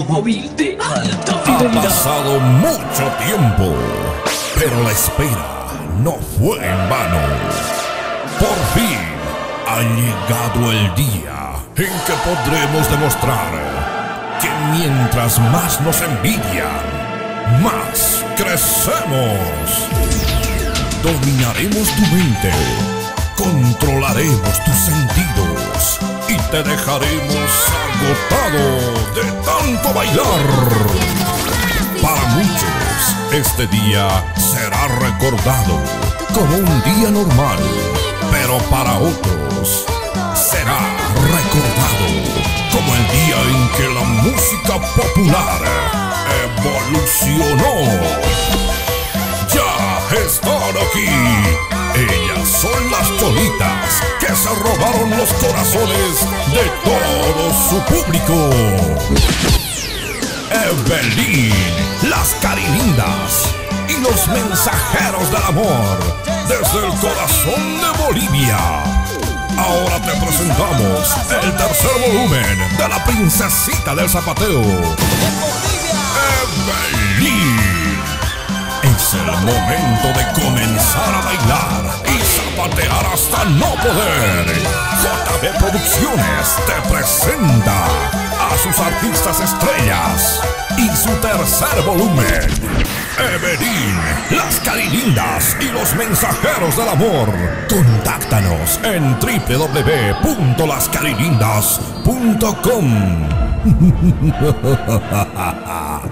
móvil de alta Ha fidelidad. pasado mucho tiempo, pero la espera no fue en vano. Por fin ha llegado el día en que podremos demostrar que mientras más nos envidian, más crecemos. Dominaremos tu mente, controlaremos tus sentidos y te dejaremos agotado de tanto bailar. Para muchos, este día será recordado como un día normal, pero para otros será recordado como el día en que la música popular evolucionó. Ya están aquí. Ellas son las cholitas que se robaron los corazones de todo su público. Evelyn, las carilindas y los mensajeros del amor desde el corazón de Bolivia. Ahora te presentamos el tercer volumen de la princesita del zapateo. Evelyn. Es el momento de comenzar a bailar hasta no poder. JB Producciones te presenta a sus artistas estrellas y su tercer volumen. Evelyn, las carilindas y los mensajeros del amor. Contáctanos en www.lascarilindas.com.